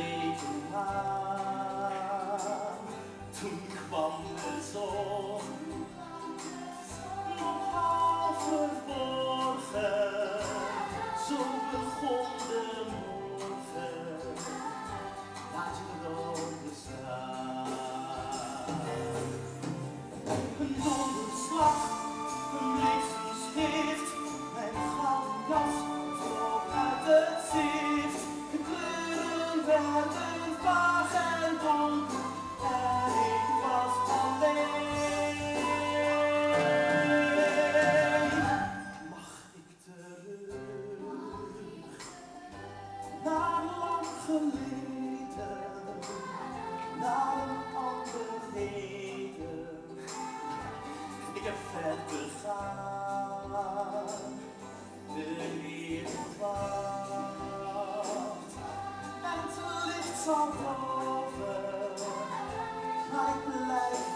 លេងចំណាំធំខ្វំ Ik had een bag en trunk ik was alleen. Mag ik terug naar lang geleden, naar een ander leven? Ik heb verder gegaan. soft over like life.